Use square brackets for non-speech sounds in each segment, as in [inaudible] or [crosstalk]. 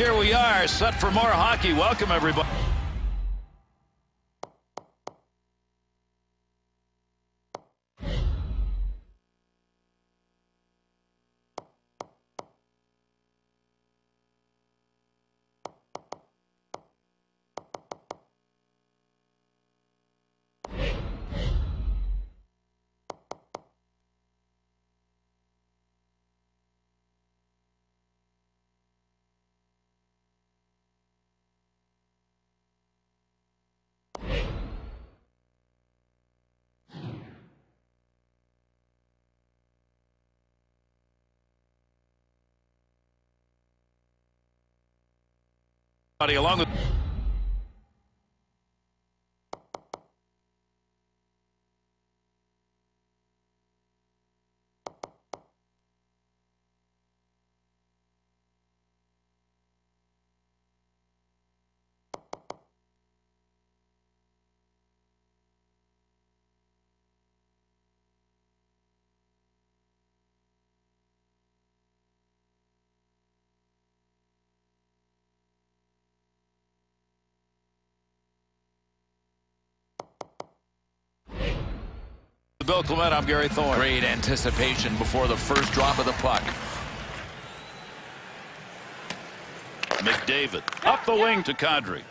here we are, set for more hockey. Welcome, everybody. Along with Bill Clement, I'm Gary Thorne. Great anticipation before the first drop of the puck. McDavid up the wing to Kadri.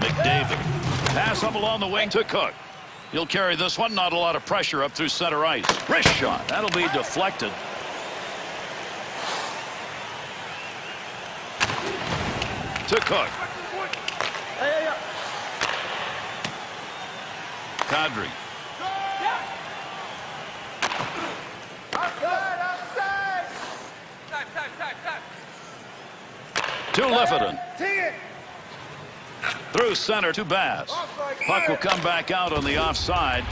McDavid pass up along the wing to Cook. He'll carry this one. Not a lot of pressure up through center ice. Wrist shot. That'll be deflected. To Cook. Kadri. To Leffington. Through center to Bass. Puck will come back out on the offside.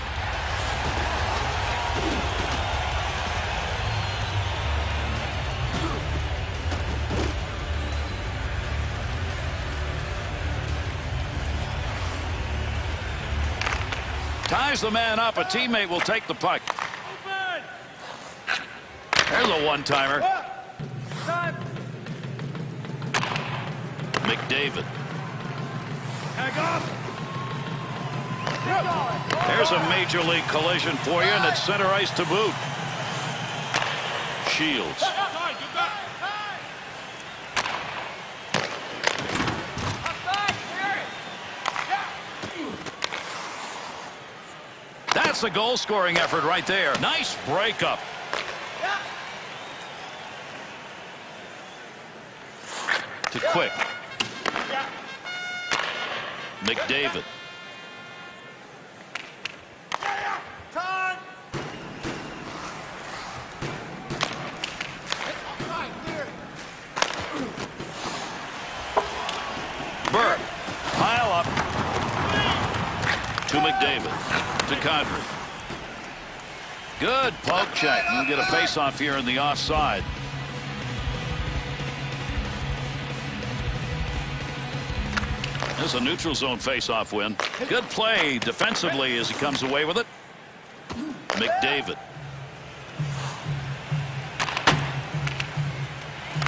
Ties the man up. A teammate will take the puck. There's a one-timer. McDavid. There's a major league collision for you, and it's center ice to boot. Shields. That's a goal-scoring effort right there. Nice breakup. To Quick. McDavid. To Kadri. Good poke check. We'll get a face-off here in the offside. This is a neutral zone face-off win. Good play defensively as he comes away with it. McDavid.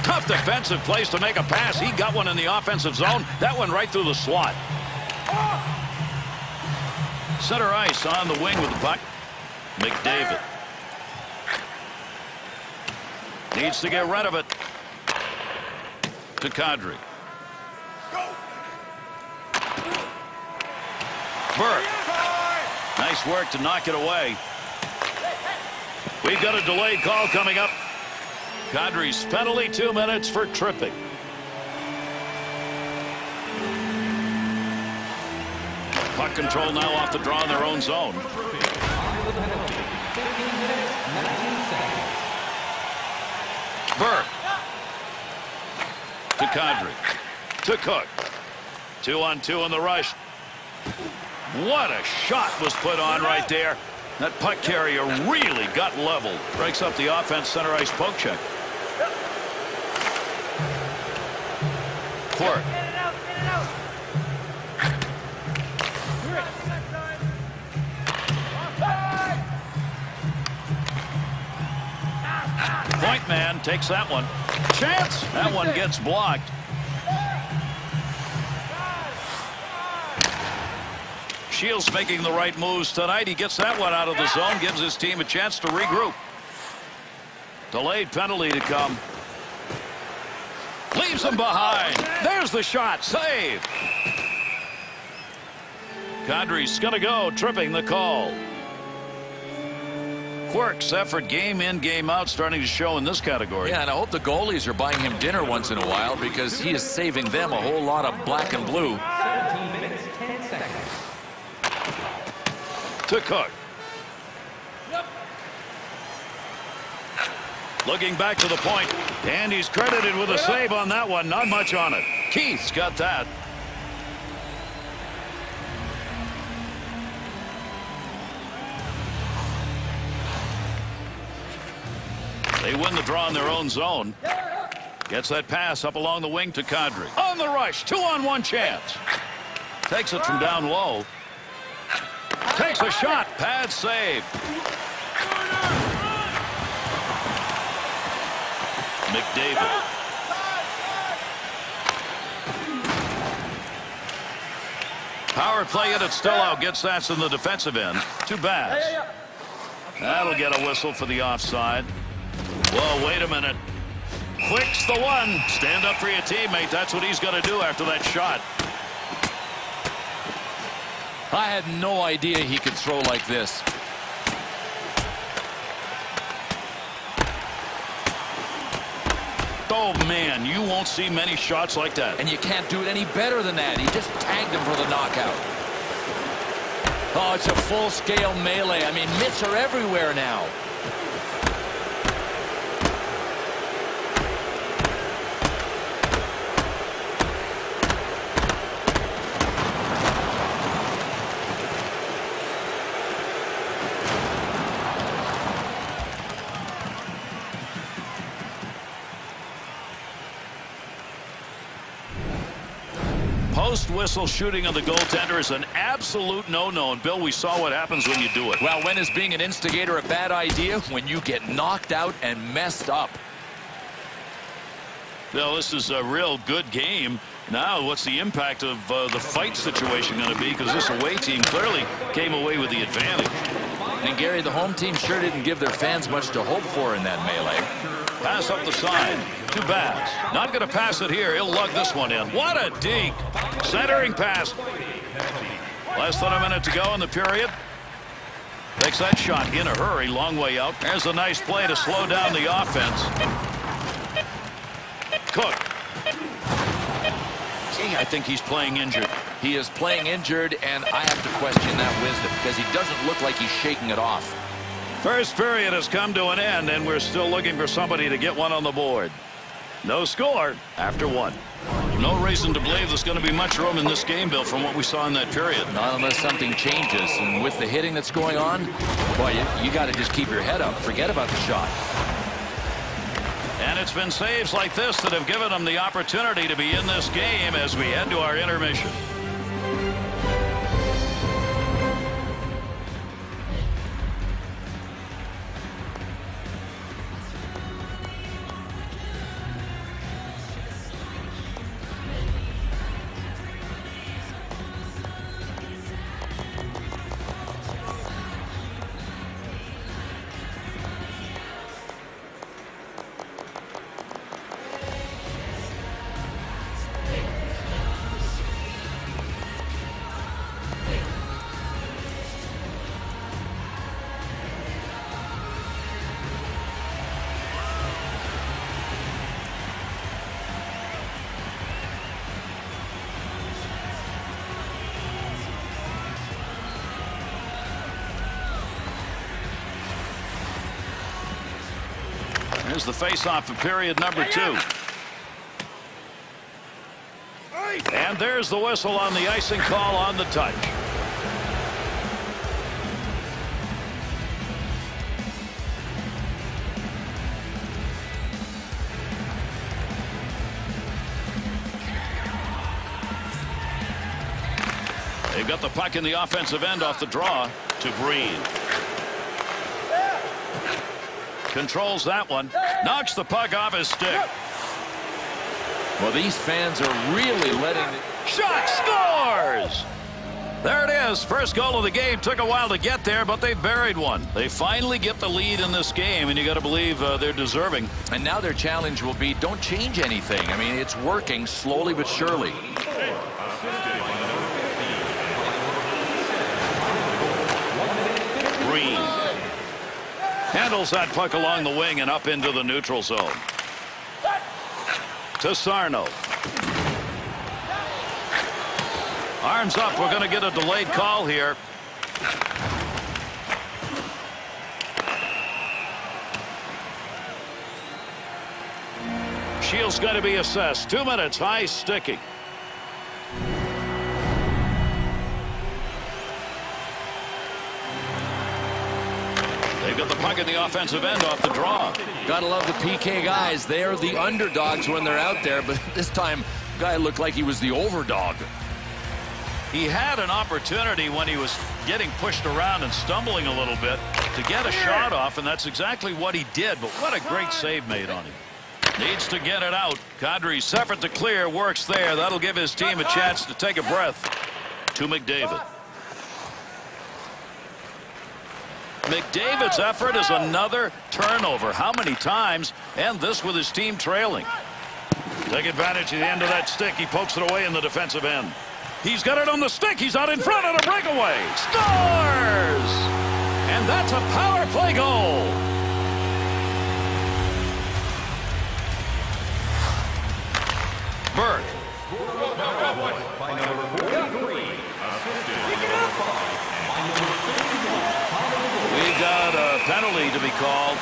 Tough defensive place to make a pass. He got one in the offensive zone. That one right through the slot. Center ice on the wing with the puck. McDavid. Needs to get rid of it. To Kadri. Burke. Nice work to knock it away. We've got a delayed call coming up. Kadri's penalty two minutes for tripping. Control now off the draw in their own zone. Burke. To Kadri. To Cook. Two on two in the rush. What a shot was put on right there. That puck carrier really got level. Breaks up the offense center ice poke check. Quirk. Point man takes that one. Chance. That one gets blocked. Shields making the right moves tonight. He gets that one out of the zone, gives his team a chance to regroup. Delayed penalty to come. Leaves him behind. There's the shot. Save. Kadri's going to go, tripping the call. Quirk's effort game in, game out, starting to show in this category. Yeah, and I hope the goalies are buying him dinner once in a while because he is saving them a whole lot of black and blue. 17 minutes, 10 seconds. To Cook. Looking back to the point, and he's credited with a save on that one. Not much on it. Keith's got that. They win the draw in their own zone. Gets that pass up along the wing to Kadri. On the rush, two on one chance. Takes it from down low. Takes a shot, pad save. McDavid. Power play it still out. Gets that in the defensive end. Too bad. That'll get a whistle for the offside. Whoa, wait a minute. Quick's the one. Stand up for your teammate. That's what he's going to do after that shot. I had no idea he could throw like this. Oh, man, you won't see many shots like that. And you can't do it any better than that. He just tagged him for the knockout. Oh, it's a full-scale melee. I mean, mitts are everywhere now. Post-whistle shooting on the goaltender is an absolute no-no. And, Bill, we saw what happens when you do it. Well, when is being an instigator a bad idea? When you get knocked out and messed up. Well, this is a real good game. Now, what's the impact of uh, the fight situation going to be? Because this away team clearly came away with the advantage. And, Gary, the home team sure didn't give their fans much to hope for in that melee. Pass up the side. Too bad. Not going to pass it here. He'll lug this one in. What a deke. Centering pass. Less than a minute to go in the period. Takes that shot in a hurry. Long way out. There's a nice play to slow down the offense. Cook. Gee, I think he's playing injured. He is playing injured, and I have to question that wisdom because he doesn't look like he's shaking it off. First period has come to an end, and we're still looking for somebody to get one on the board. No score after one. No reason to believe there's going to be much room in this game, Bill, from what we saw in that period. Not unless something changes. And with the hitting that's going on, boy, you, you got to just keep your head up. Forget about the shot. And it's been saves like this that have given them the opportunity to be in this game as we head to our intermission. Here's the face-off of period number two. And there's the whistle on the icing call on the touch. They've got the puck in the offensive end off the draw to Breen. Controls that one. Knocks the puck off his stick. Well, these fans are really letting it. Shot scores! There it is. First goal of the game. Took a while to get there, but they buried one. They finally get the lead in this game, and you got to believe uh, they're deserving. And now their challenge will be don't change anything. I mean, it's working slowly but surely. Handles that puck along the wing and up into the neutral zone. To Sarno. Arms up. We're going to get a delayed call here. Shields going to be assessed. Two minutes. High sticky. Puck in the offensive end off the draw. Gotta love the PK guys. They are the underdogs when they're out there, but [laughs] this time, guy looked like he was the overdog. He had an opportunity when he was getting pushed around and stumbling a little bit to get a shot off, and that's exactly what he did. But what a great save made on him. Needs to get it out. Kadri's effort to clear works there. That'll give his team a chance to take a breath. To McDavid. McDavid's effort is another turnover. How many times? And this with his team trailing. Take advantage of the end of that stick. He pokes it away in the defensive end. He's got it on the stick. He's out in front of a breakaway. Scores! And that's a power play goal. Burke. We've got a penalty to be called.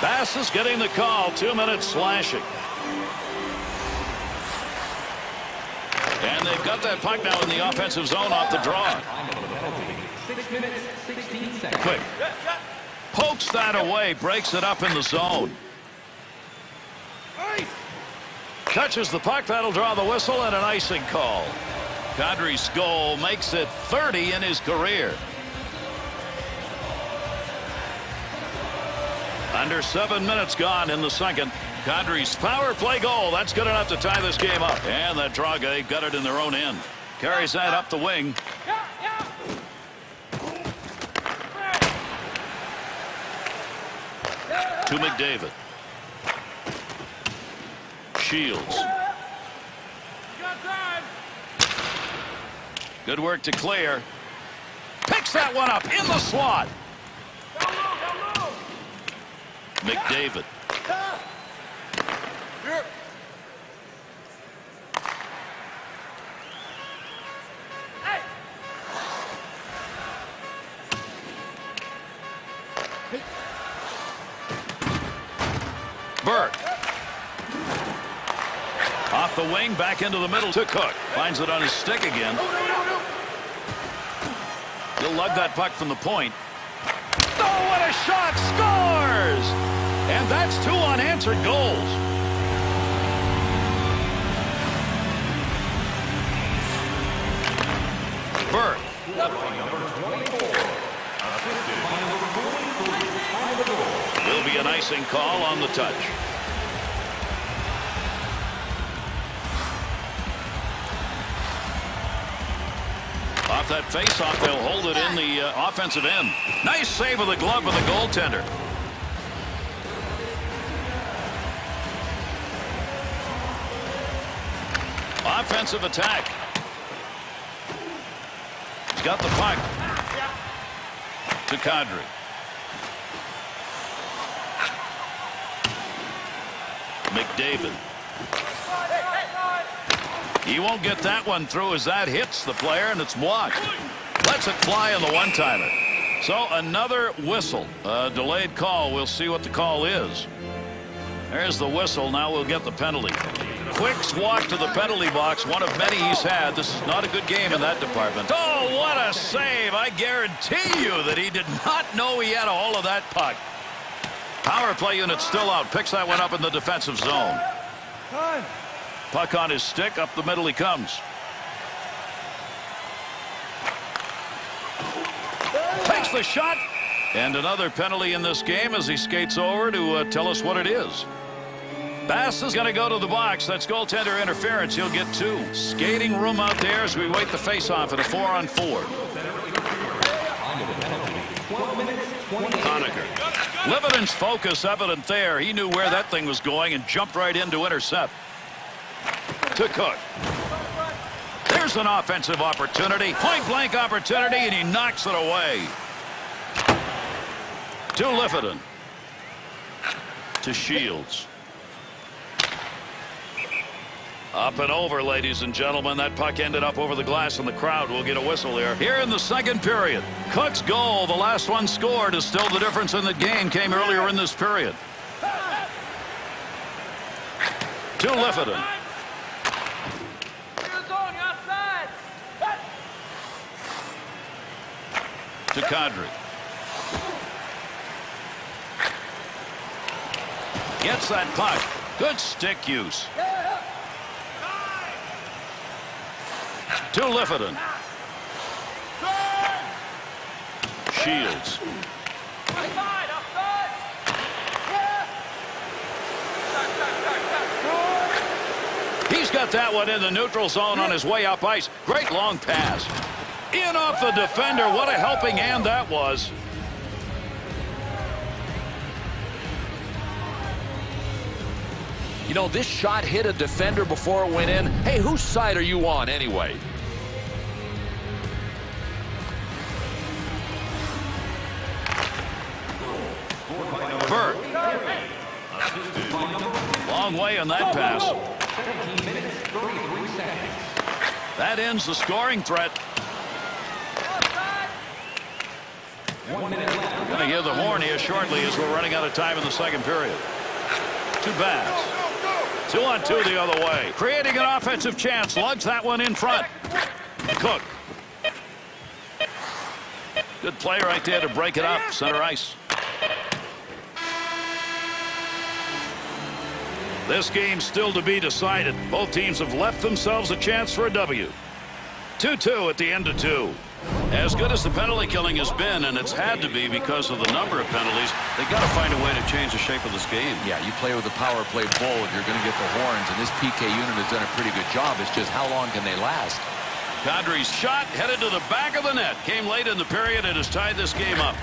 Bass is getting the call. Two minutes slashing. And they've got that puck now in the offensive zone off the draw. Six minutes, 16 seconds. Quick. Pokes that away. Breaks it up in the zone. Touches the puck. That'll draw the whistle and an icing call. Kadri's goal makes it 30 in his career. Under seven minutes gone in the second. Kadri's power play goal. That's good enough to tie this game up. And that draw guy got it in their own end. Carries that up the wing. To McDavid. Shields. Good work to clear. Picks that one up in the slot. McDavid. Burke. Off the wing, back into the middle to Cook. Finds it on his stick again. He'll lug that puck from the point. Oh, what a shot! And that's two unanswered goals. Burke. Will be an icing call on the touch. Off that face-off, they'll hold it in the uh, offensive end. Nice save of the glove of the goaltender. Offensive attack. He's got the puck. To Kadri. McDavid. He won't get that one through as that hits the player and it's blocked. Lets it fly on the one-timer. So another whistle. A delayed call. We'll see what the call is. There's the whistle. Now we'll get the penalty. Quick's walk to the penalty box, one of many he's had. This is not a good game in that department. Oh, what a save. I guarantee you that he did not know he had all of that puck. Power play unit still out. Picks that one up in the defensive zone. Puck on his stick. Up the middle he comes. Takes the shot. And another penalty in this game as he skates over to uh, tell us what it is. Bass is going to go to the box. That's goaltender interference. He'll get two. Skating room out there as we wait the face-off at a four-on-four. Conacher. Leviton's focus evident there. He knew where that thing was going and jumped right in to intercept. To Cook. There's an offensive opportunity. Point-blank opportunity, and he knocks it away. To Lifferton. To Shields. Up and over, ladies and gentlemen. That puck ended up over the glass, and the crowd will get a whistle here. Here in the second period. Cook's goal, the last one scored, is still the difference in the game. Came earlier in this period. To Lifferton. To Kadri. Gets that puck. Good stick use. To Lifferton. Shields. He's got that one in the neutral zone on his way up ice. Great long pass. In off the defender. What a helping hand that was. You know, this shot hit a defender before it went in. Hey, whose side are you on anyway? Long way on that pass. That ends the scoring threat. Going to give the horn here shortly as we're running out of time in the second period. To Bass. Two on two the other way. Creating an offensive chance. Lugs that one in front. Cook. Good play right there to break it up. Center ice. This game's still to be decided. Both teams have left themselves a chance for a W. 2-2 at the end of two. As good as the penalty killing has been, and it's had to be because of the number of penalties, they've got to find a way to change the shape of this game. Yeah, you play with a power play bull if you're going to get the horns, and this PK unit has done a pretty good job. It's just how long can they last? Kadri's shot headed to the back of the net. Came late in the period and has tied this game up.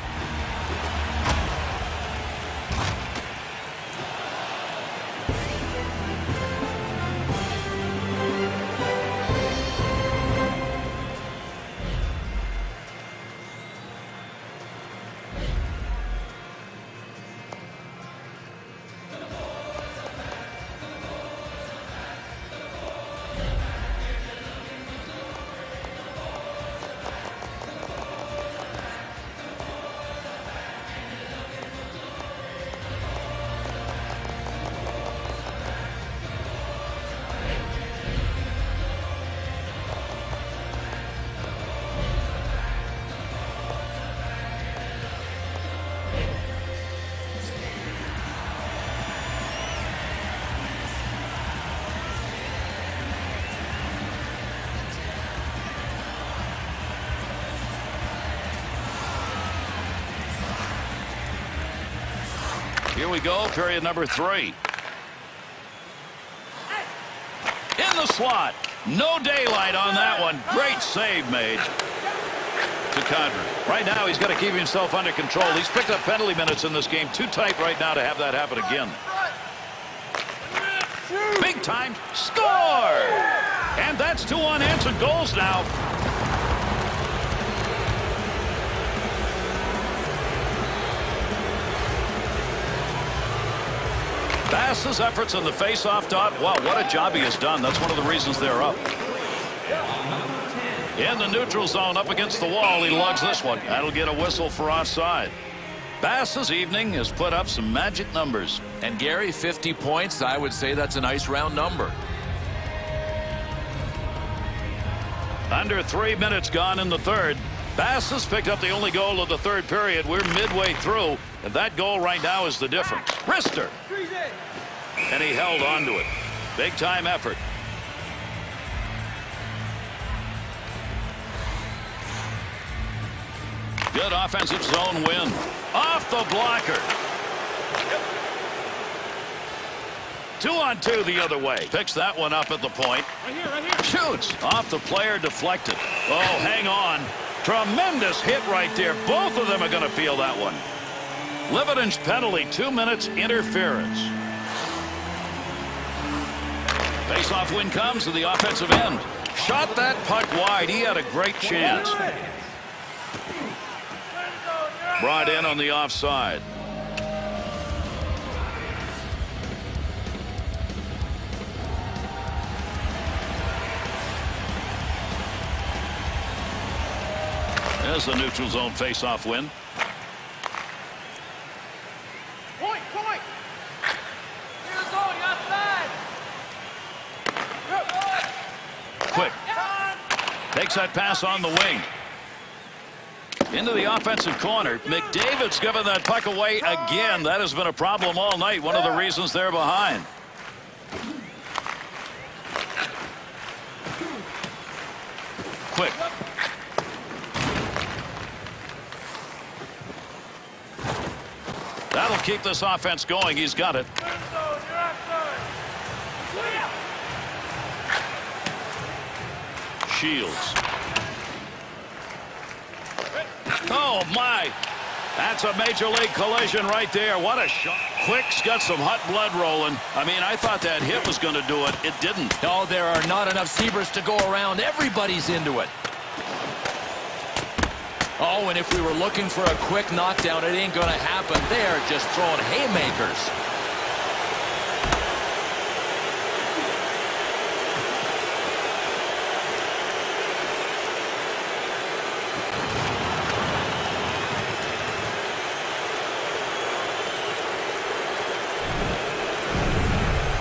Here we go, period number three. In the slot. No daylight on that one. Great save made. To Kadri. Right now, he's got to keep himself under control. He's picked up penalty minutes in this game. Too tight right now to have that happen again. Big time score! And that's two unanswered goals now. Bass's efforts on the face-off dot. Wow, what a job he has done. That's one of the reasons they're up. In the neutral zone, up against the wall, he lugs this one. That'll get a whistle for offside. Bass's evening has put up some magic numbers. And Gary, 50 points, I would say that's a nice round number. Under three minutes gone in the third. Bass has picked up the only goal of the third period. We're midway through, and that goal right now is the difference. Rister. And he held on to it. Big time effort. Good offensive zone win. Off the blocker. Two on two the other way. Picks that one up at the point. Right here, right here. Shoots. Off the player deflected. Oh, hang on. Tremendous hit right there. Both of them are going to feel that one. Levitin's penalty, two minutes interference. Face-off win comes to the offensive end. Shot that puck wide. He had a great chance. Brought in on the offside. There's the neutral zone face-off win. Point, point. Here's going outside. Quick. That pass on the wing. Into the offensive corner. McDavid's given that puck away again. That has been a problem all night. One of the reasons they're behind. Quick. That'll keep this offense going. He's got it. Shields. Oh, my. That's a major league collision right there. What a shot. Quick's got some hot blood rolling. I mean, I thought that hit was going to do it. It didn't. No, there are not enough Zebras to go around. Everybody's into it. Oh, and if we were looking for a quick knockdown, it ain't going to happen. They're just throwing haymakers.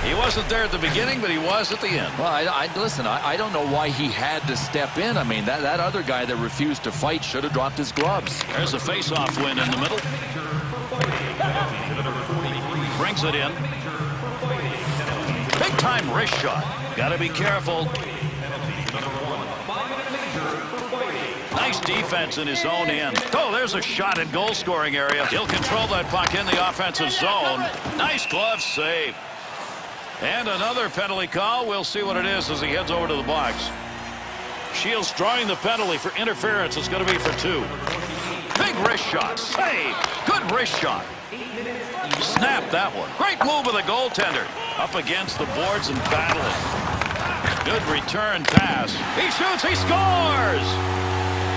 He wasn't there at the beginning, but he was at the end. Well, I, I listen. I, I don't know why he had to step in. I mean, that that other guy that refused to fight should have dropped his gloves. There's a face-off win in the middle. Brings it in. Big-time wrist shot. Got to be careful. Nice defense in his own end. Oh, there's a shot in goal-scoring area. He'll control that puck in the offensive zone. Nice glove save. And another penalty call. We'll see what it is as he heads over to the box. Shields drawing the penalty for interference. It's going to be for two. Big wrist shot. Save. Good wrist shot. Snap that one. Great move of the goaltender. Up against the boards and battling. Good return pass. He shoots. He scores.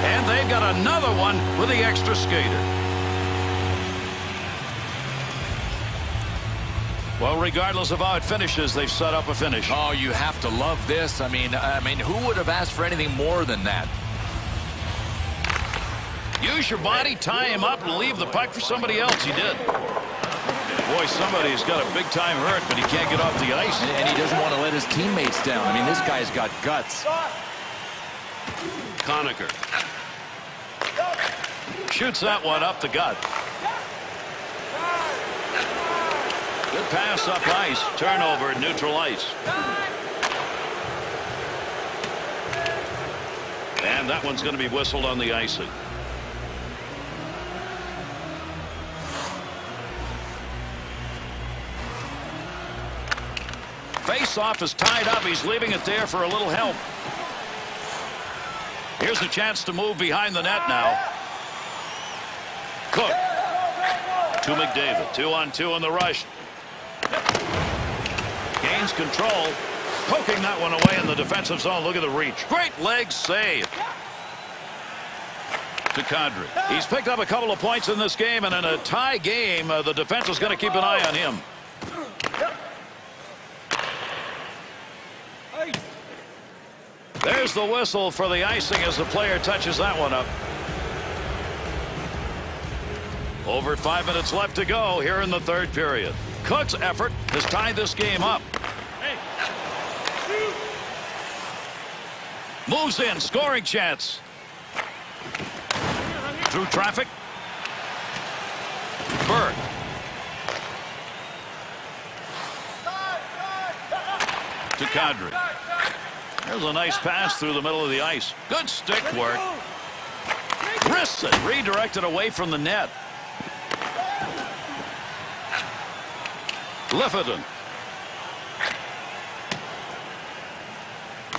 And they've got another one with the extra skater. Well, regardless of how it finishes, they've set up a finish. Oh, you have to love this. I mean, I mean, who would have asked for anything more than that? Use your body, tie him up, and leave the puck for somebody else. He did. Boy, somebody's got a big-time hurt, but he can't get off the ice. And he doesn't want to let his teammates down. I mean, this guy's got guts. Conacher. Shoots that one up the gut. Good pass up ice. Turnover neutral ice. And that one's going to be whistled on the icing. Face-off is tied up. He's leaving it there for a little help. Here's a chance to move behind the net now. Cook. To McDavid. Two on two in the rush. Control. Poking that one away in the defensive zone. Look at the reach. Great leg save. To Kadri. He's picked up a couple of points in this game, and in a tie game, uh, the defense is going to keep an eye on him. There's the whistle for the icing as the player touches that one up. Over five minutes left to go here in the third period. Cook's effort has tied this game up. Moves in, scoring chance. Through traffic. Burke. To Kadri. There's a nice pass through the middle of the ice. Good stick work. Wrists it, redirected away from the net. Lifferton.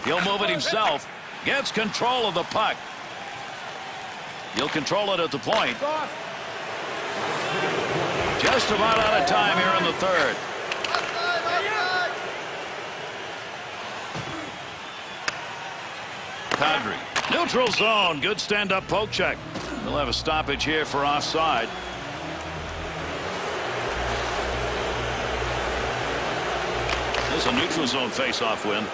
He'll move it himself. Gets control of the puck. He'll control it at the point. Just about out of time here in the third. Kadri. Neutral zone. Good stand-up poke check. They'll have a stoppage here for offside. There's a neutral zone face-off win.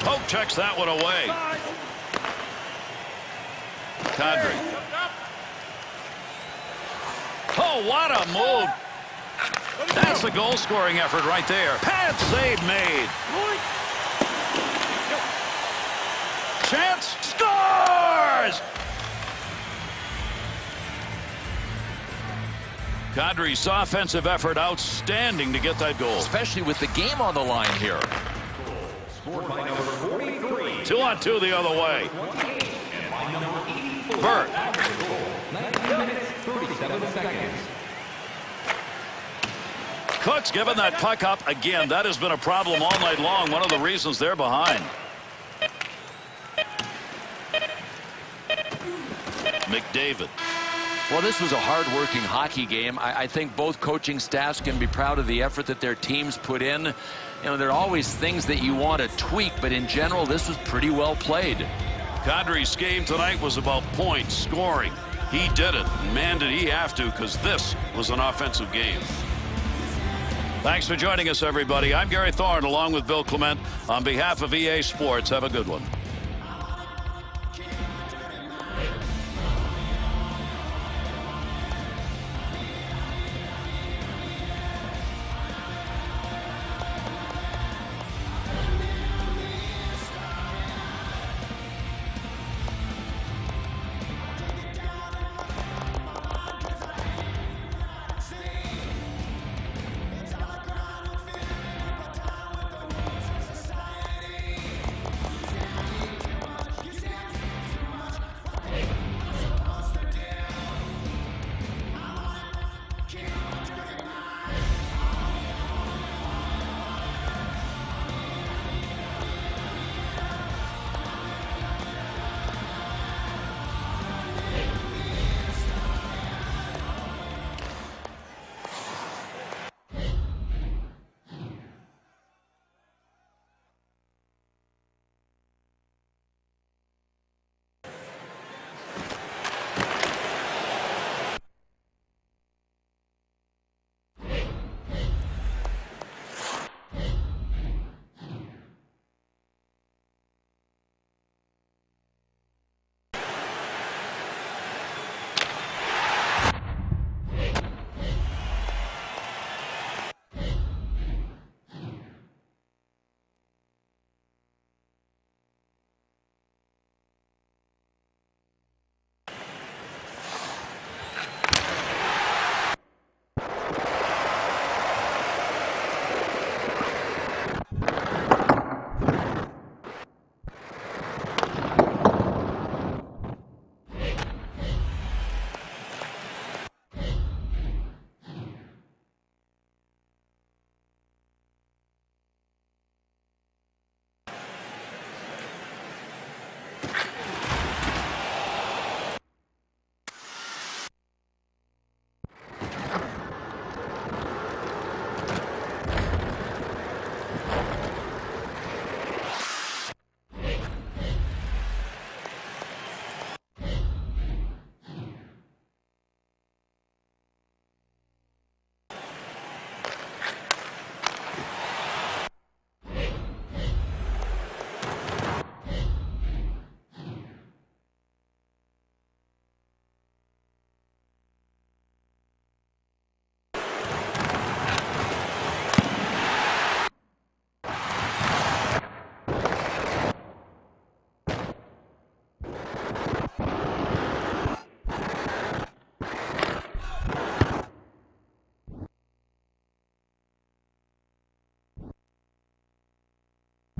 Poke checks that one away. Kadri. Oh, what a move. That's a goal-scoring effort right there. Pad save made. Kadri's offensive effort outstanding to get that goal. Especially with the game on the line here. Scored by number 43. Two on two the other way. And by number 84. Burke. 19 minutes, 37 seconds. Cook's given that puck up again. That has been a problem all night long. One of the reasons they're behind. McDavid. Well, this was a hard-working hockey game. I, I, think both coaching staffs can be proud of the effort that their teams put in. You know, there are always things that you want to tweak, but in general, this was pretty well played. Kadri's game tonight was about points, scoring. He did it. Man, did he have to, because this was an offensive game. Thanks for joining us, everybody. I'm Gary Thorne, along with Bill Clement. On behalf of EA Sports, have a good one.